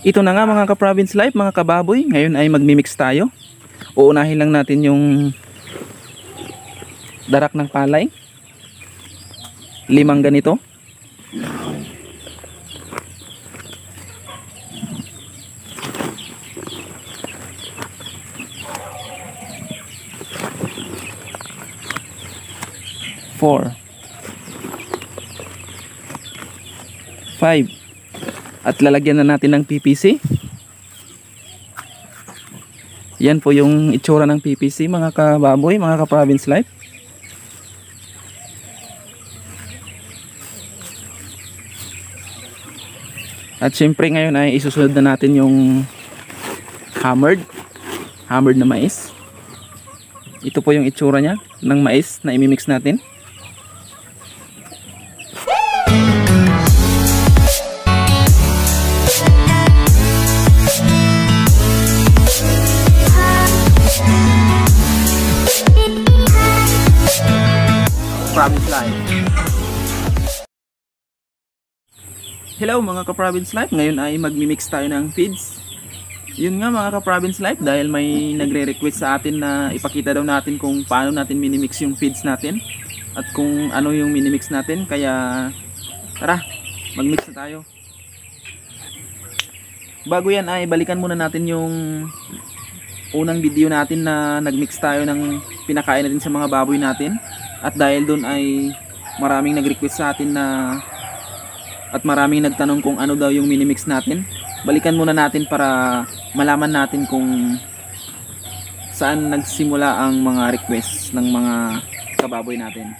Ito na nga mga ka-province life, mga kababoy. Ngayon ay magmimix tayo. Uunahin lang natin yung darak ng palay. Limang ganito. Four. Five. At lalagyan na natin ng PPC. Yan po yung itsura ng PPC mga kababoy, mga ka-province life. At syempre ngayon ay isusunod na natin yung hammered, hammered na mais. Ito po yung itsura niya ng mais na imimix natin. Hello mga ka-Province Life. Ngayon ay magmi-mix tayo ng feeds. Yun nga mga ka-Province Life dahil may nagre-request sa atin na ipakita daw natin kung paano natin minimix yung feeds natin at kung ano yung minimix natin. Kaya tara, mag-mix na tayo. Bago yan ay balikan muna natin yung unang video natin na nagmix tayo ng pinakain natin sa mga baboy natin at dahil doon ay maraming nag-request sa atin na at maraming nagtanong kung ano daw yung minimix natin. Balikan muna natin para malaman natin kung saan nagsimula ang mga request ng mga kababoy natin.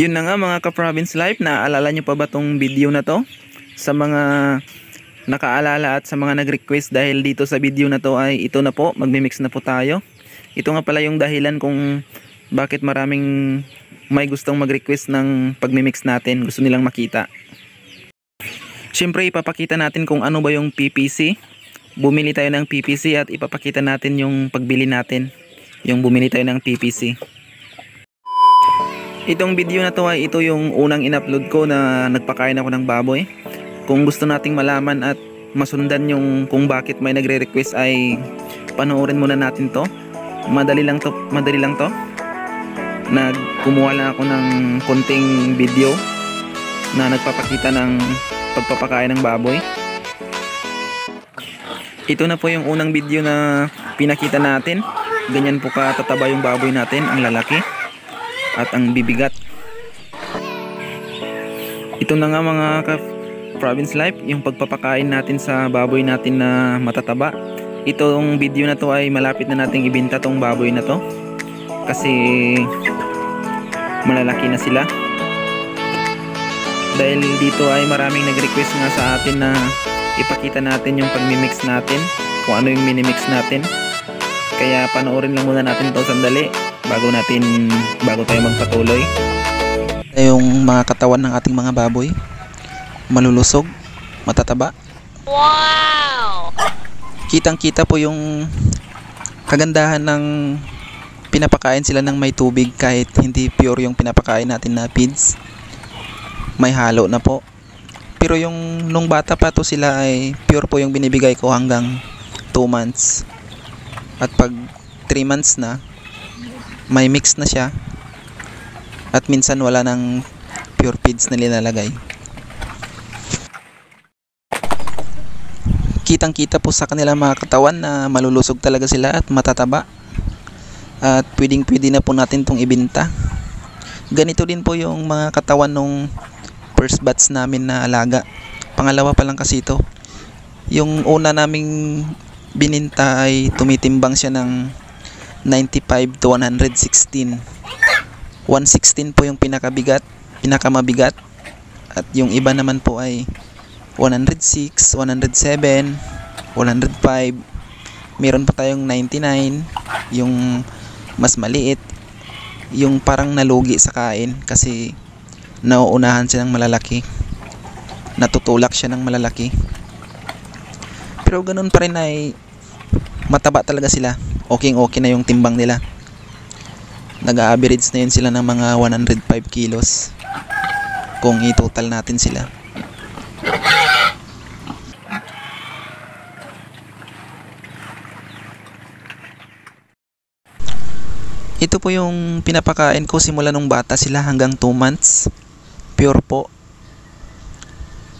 Yun na nga mga ka-province life naaalala nyo pa ba tong video na to? Sa mga nakaalala at sa mga nag-request dahil dito sa video na to ay ito na po magmimix na po tayo. Ito nga pala yung dahilan kung bakit maraming may gustong mag-request ng pagmimix natin gusto nilang makita. Syempre ipapakita natin kung ano ba yung PPC bumili tayo ng PPC at ipapakita natin yung pagbili natin yung bumili tayo ng PPC itong video na to ay ito yung unang in-upload ko na nagpakain ako ng baboy. Kung gusto nating malaman at masundan yung kung bakit may nagre-request ay panoorin muna natin to. Madali lang to madali lang to nagkumuha lang ako ng konting video na nagpapakita ng pagpapakain ng baboy. Ito na po yung unang video na pinakita natin. Ganyan po katataba yung baboy natin ang lalaki at ang bibigat. Ito na nga mga ka province life yung pagpapakain natin sa baboy natin na matataba. Itong video na to ay malapit na nating ibenta tong baboy na to. Kasi malalaki na sila. Dahil dito ay maraming nag-request nga sa atin na ipakita natin yung pagmimix natin kung ano yung minimix natin. Kaya panoorin lang muna natin to sandali bago natin bago tayo magpatuloy. Yung mga katawan ng ating mga baboy malulusog matataba. Wow! kitang kita po yung kagandahan ng pinapakain sila ng may tubig kahit hindi pure yung pinapakain natin na feeds. May halo na po. Pero yung nung bata pa to sila ay pure po yung binibigay ko hanggang 2 months. At pag 3 months na may mix na siya. At minsan wala ng pure feeds na nilalagay. Kitang kita po sa kanilang mga katawan na malulusog talaga sila at matataba at pwedeng pwede na po natin itong ibinta. Ganito din po yung mga katawan nung first batch namin na alaga. Pangalawa pa lang kasi ito. Yung una naming bininta ay tumitimbang siya ng 95 to 116 116 po yung pinakabigat pinakamabigat. At yung iba naman po ay 106, 107, 105 meron pa tayong 99 yung mas maliit yung parang nalugi sa kain kasi nauunahan siya ng malalaki. Natutulak siya ng malalaki. Pero ganun pa rin ay mataba talaga sila. Okay okay na yung timbang nila. Nag-average na yun sila ng mga 105 kilos kung i-total natin sila Ito po yung pinapakain ko simula nung bata sila hanggang 2 months. Pure po.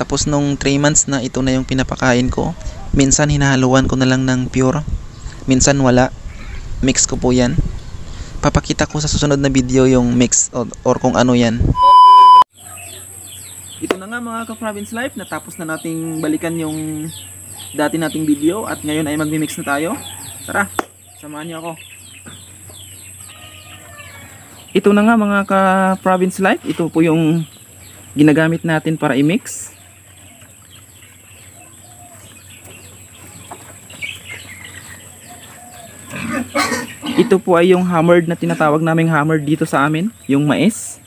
Tapos nung 3 months na ito na yung pinapakain ko. Minsan hinahaluan ko na lang ng pure. Minsan wala. Mix ko po yan. Papakita ko sa susunod na video yung mix or, or kung ano yan. Ito na nga mga ka-province life. Natapos na nating balikan yung dati nating video at ngayon ay magmi-mix na tayo. Tara, samahan niyo ako. Ito na nga mga ka-province life. Ito po yung ginagamit natin para i-mix. Ito po ay yung hammered na tinatawag naming hammered dito sa amin, yung mais.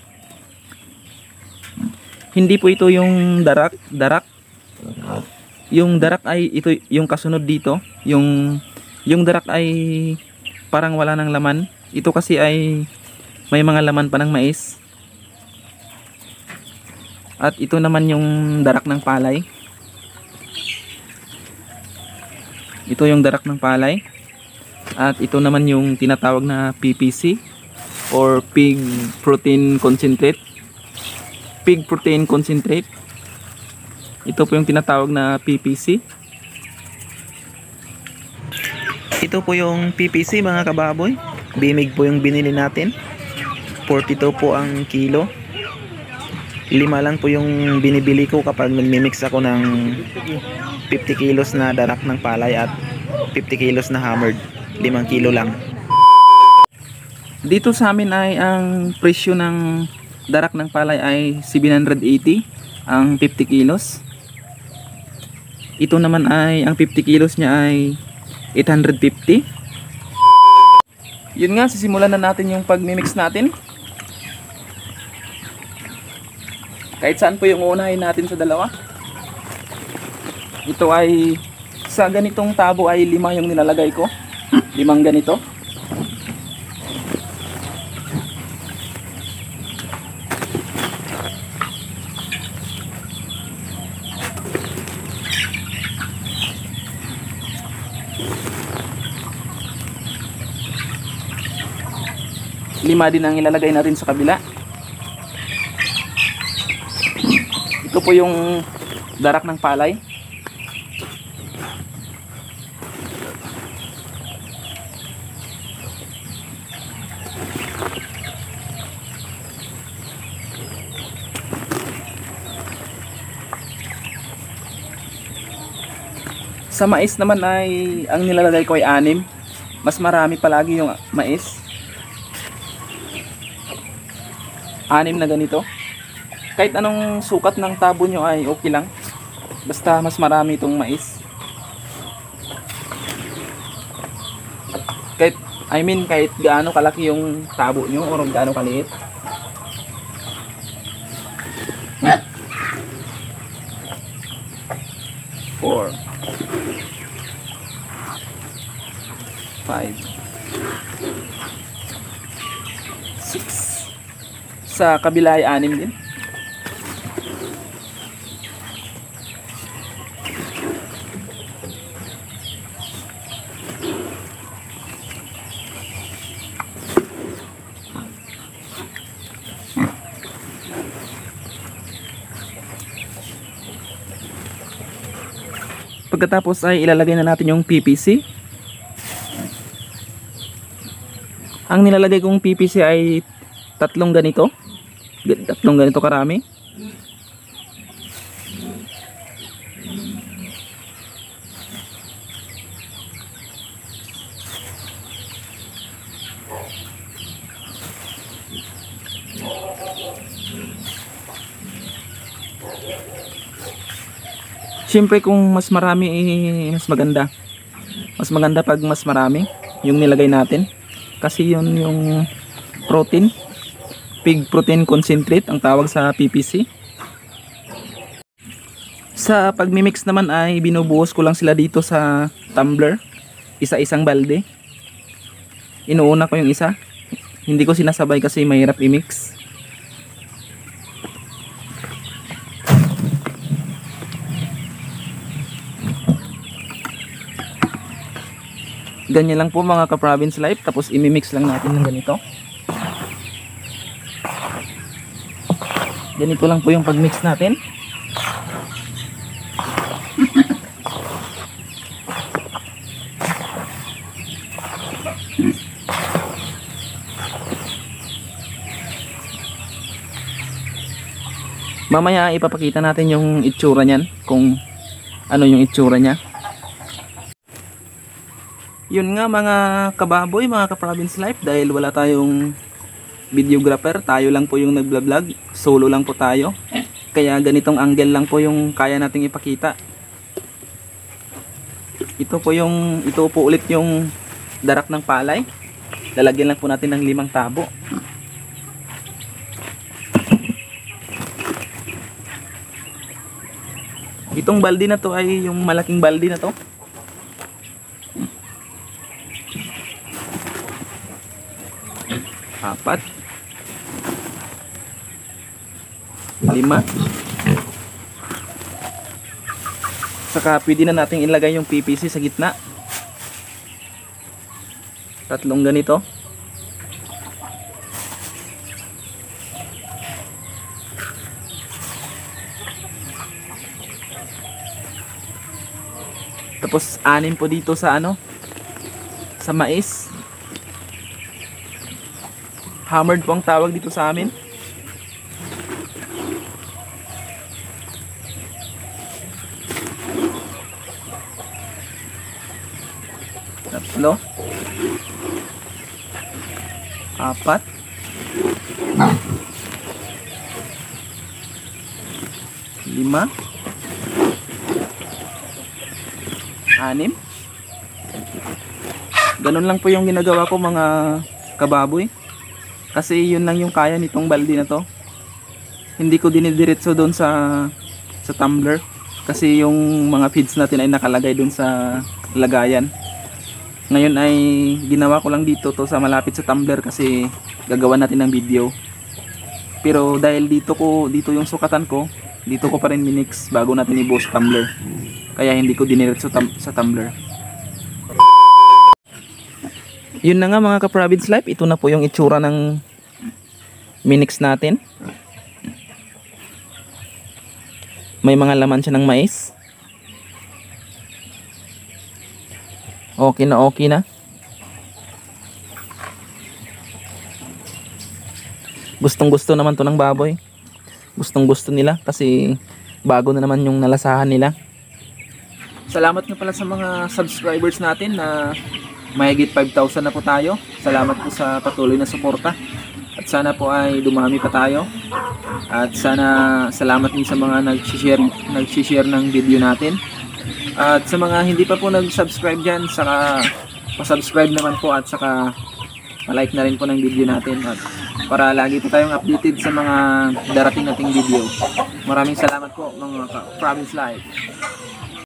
Hindi po ito yung darak, darak. Yung darak ay ito yung kasunod dito, yung yung darak ay parang wala ng laman. Ito kasi ay may mga laman pa ng mais. At ito naman yung darak ng palay. Ito yung darak ng palay. At ito naman yung tinatawag na PPC or pig protein concentrate. Pig protein concentrate. Ito po yung tinatawag na PPC. Ito po yung PPC mga kababoy. Bimig po yung binili natin. 42 po ang kilo. Lima lang po yung binibili ko kapag nagmi-mix ako ng 50 kilos na darak ng palay at 50 kilos na hammered. 5 kilo lang. Dito sa amin ay ang presyo ng darak ng palay ay 780 ang 50 kilos. Ito naman ay ang 50 kilos niya ay 850. Yun nga, sisimulan na natin yung pagmimix natin. Kahit saan po yung uunahin natin sa dalawa. Ito ay sa ganitong tabo ay lima yung nilalagay ko. Limang ganito. Lima din ang ilalagay natin sa kabila. Ito po yung darak ng palay. Sa mais naman ay ang nilalagay ko ay anim. Mas marami palagi yung mais. Anim na ganito kahit anong sukat ng tabo nyo ay okay lang. Basta mas marami itong mais. Kahit I mean kahit gaano kalaki yung tabo nyo o gaano kaliit. Four. Five. Six. Sa kabila ay anim din Pagkatapos ay ilalagay na natin yung PPC. Ang nilalagay kong PPC ay tatlong ganito. Tatlong ganito karami. Siyempre kung mas marami eh, mas maganda. Mas maganda pag mas marami yung nilagay natin. Kasi yun yung protein. Pig protein concentrate ang tawag sa PPC. Sa pagmimix naman ay binubuhos ko lang sila dito sa tumbler. Isa-isang balde. Inuuna ko yung isa. Hindi ko sinasabay kasi mahirap i-mix. Ganyan lang po mga ka-province life. Tapos imimix lang natin ng ganito. Ganito lang po yung pag-mix natin. Mamaya ipapakita natin yung itsura niyan kung ano yung itsura niya. Yun nga mga kababoy, mga ka-province life dahil wala tayong videographer, tayo lang po yung nagblog solo lang po tayo. Kaya ganitong angle lang po yung kaya nating ipakita. Ito po yung ito po ulit yung darak ng palay. Lalagyan lang po natin ng limang tabo. Itong balde na to ay yung malaking balde na to. Apat. Lima. Saka pwede na natin ilagay yung PPC sa gitna. Tatlong ganito. Tapos anim po dito sa ano? Sa mais. Hammered po ang tawag dito sa amin. Tatlo. Apat. Lima. Anim. Ganun lang po yung ginagawa ko mga kababoy. Kasi yun lang yung kaya nitong balde na to. Hindi ko dinidiretso doon sa sa tumbler kasi yung mga feeds natin ay nakalagay doon sa lagayan. Ngayon ay ginawa ko lang dito to sa malapit sa tumbler kasi gagawa natin ng video. Pero dahil dito ko dito yung sukatan ko, dito ko pa rin minix bago natin ibuhos sa tumbler. Kaya hindi ko diniretso sa tumbler. Yun na nga mga ka-province life, ito na po yung itsura ng minix natin. May mga laman siya ng mais. Okay na okay na. Gustong gusto naman to ng baboy. Gustong gusto nila kasi bago na naman yung nalasahan nila. Salamat nga pala sa mga subscribers natin na mahigit 5,000 na po tayo. Salamat po sa patuloy na suporta. At sana po ay dumami pa tayo. At sana salamat din sa mga nag-share, nag-share ng video natin. At sa mga hindi pa po nag-subscribe dyan, saka pa-subscribe naman po at saka pa-like na rin po ng video natin. At para lagi po tayong updated sa mga darating nating video. Maraming salamat po mga Province Live.